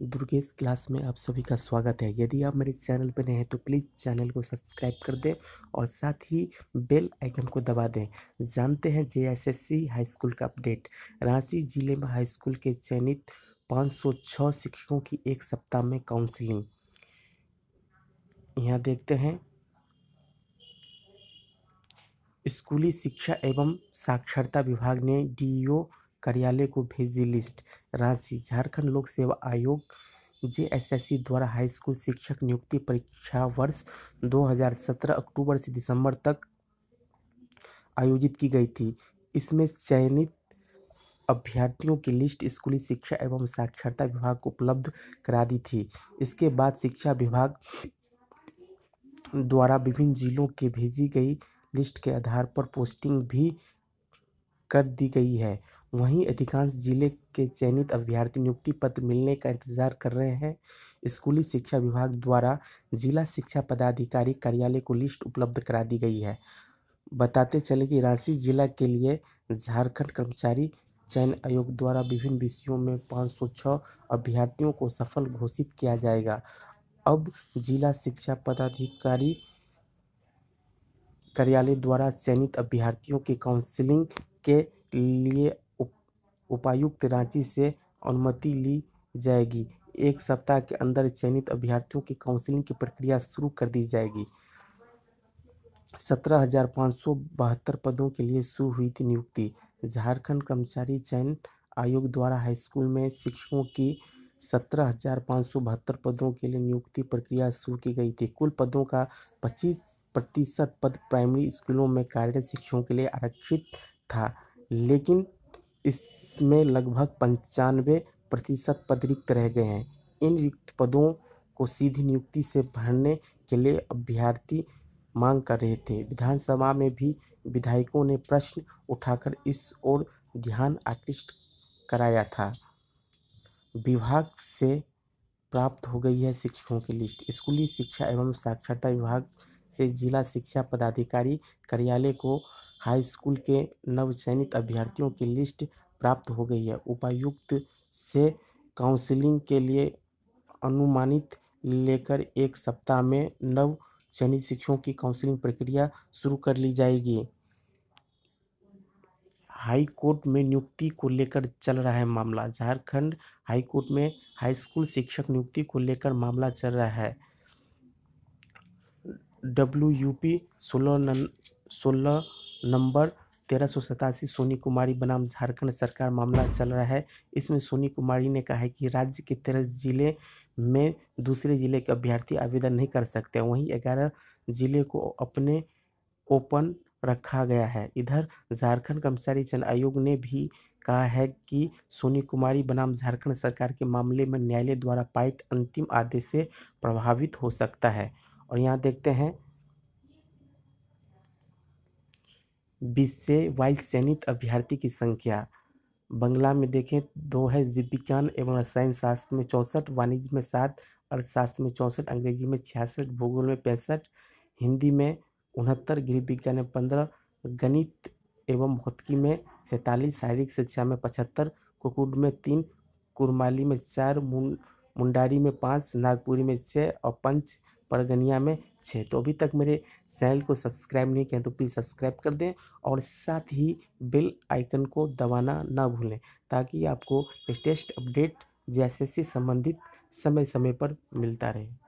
Durgesh class में आप सभी का स्वागत है। यदि आप मेरे चैनल पर नए हैं तो प्लीज़ चैनल को सब्सक्राइब कर दें और साथ ही बेल आइकन को दबा दें। जानते हैं जेएसएससी हाई स्कूल का अपडेट। रांची ज़िले में हाई स्कूल के चयनित 506 शिक्षकों की एक सप्ताह में काउंसलिंग। यहाँ देखते हैं। स्कूली शिक्षा एवं साक्षरता विभाग ने डीईओ कार्यालय को भेजी लिस्ट। रांची, झारखंड लोक सेवा आयोग, जेएसएससी द्वारा हाई स्कूल शिक्षक नियुक्ति परीक्षा वर्ष 2017 अक्टूबर से दिसंबर तक आयोजित की गई थी। इसमें चयनित अभ्यर्थियों की लिस्ट स्कूली शिक्षा एवं साक्षरता विभाग को उपलब्ध करा दी थी। इसके बाद शिक्षा विभाग द्वारा विभिन्न जिलों के भेजी गई लिस्ट के आधार पर पोस्टिंग भी कर दी गई है। वहीं अधिकांश ज़िले के चयनित अभ्यर्थी नियुक्ति पत्र मिलने का इंतज़ार कर रहे हैं। स्कूली शिक्षा विभाग द्वारा जिला शिक्षा पदाधिकारी कार्यालय को लिस्ट उपलब्ध करा दी गई है। बताते चले कि रांची जिला के लिए झारखंड कर्मचारी चयन आयोग द्वारा विभिन्न विषयों में 506 अभ्यर्थियों को सफल घोषित किया जाएगा। अब जिला शिक्षा पदाधिकारी कार्यालय द्वारा चयनित अभ्यर्थियों की काउंसलिंग के लिए उपायुक्त रांची से अनुमति ली जाएगी। एक सप्ताह के अंदर चयनित अभ्यर्थियों की काउंसलिंग की प्रक्रिया शुरू कर दी जाएगी। सत्रह हज़ार पाँच सौ बहत्तर पदों के लिए शुरू हुई थी नियुक्ति। झारखंड कर्मचारी चयन आयोग द्वारा हाईस्कूल में शिक्षकों की सत्रह हज़ार पाँच सौ बहत्तर पदों के लिए नियुक्ति प्रक्रिया शुरू की गई थी। कुल पदों का पच्चीस प्रतिशत पद प्राइमरी स्कूलों में कार्यरत शिक्षकों के लिए आरक्षित था। लेकिन इसमें लगभग पंचानवे प्रतिशत पद रिक्त रह गए हैं। इन रिक्त पदों को सीधी नियुक्ति से भरने के लिए अभ्यर्थी मांग कर रहे थे। विधानसभा में भी विधायकों ने प्रश्न उठाकर इस ओर ध्यान आकृष्ट कराया था। विभाग से प्राप्त हो गई है शिक्षकों की लिस्ट। स्कूली शिक्षा एवं साक्षरता विभाग से जिला शिक्षा पदाधिकारी कार्यालय को हाई स्कूल के नवचयनित अभ्यर्थियों की लिस्ट प्राप्त हो गई है। उपायुक्त से काउंसलिंग के लिए अनुमानित लेकर एक सप्ताह में नव चयनित शिक्षकों की काउंसलिंग प्रक्रिया शुरू कर ली जाएगी। हाई कोर्ट में नियुक्ति को लेकर चल रहा है मामला। झारखंड हाई कोर्ट में हाई स्कूल शिक्षक नियुक्ति को लेकर मामला चल रहा है। डब्ल्यू यू पी सोलह सोलह नंबर तेरह सौ सतासी सोनी कुमारी बनाम झारखंड सरकार मामला चल रहा है। इसमें सोनी कुमारी ने कहा है कि राज्य के तेरह ज़िले में दूसरे ज़िले के अभ्यर्थी आवेदन नहीं कर सकते, वहीं ग्यारह ज़िले को अपने ओपन रखा गया है। इधर झारखंड कर्मचारी चयन आयोग ने भी कहा है कि सोनी कुमारी बनाम झारखंड सरकार के मामले में न्यायालय द्वारा पारित अंतिम आदेश से प्रभावित हो सकता है। और यहाँ देखते हैं बीस से चयनित अभ्यर्थी की संख्या। बंगला में देखें दो है जीव विज्ञान एवं रसायन शास्त्र में चौंसठ, वाणिज्य में सात, अर्थशास्त्र में चौंसठ, अंग्रेज़ी में छियासठ, भूगोल में पैंसठ, हिंदी में उनहत्तर गृह विज्ञान में पंद्रह, गणित एवं भौतिकी में सैंतालीस, शारीरिक शिक्षा में पचहत्तर कुकुड में तीन, कुरमाली में चार मुंडारी में पाँच, नागपुरी में छः और पंच परगनिया में छः तो अभी तक मेरे चैनल को सब्सक्राइब नहीं किया तो प्लीज़ सब्सक्राइब कर दें और साथ ही बेल आइकन को दबाना ना भूलें ताकि आपको लेटेस्ट अपडेट जैसे से संबंधित समय समय पर मिलता रहे।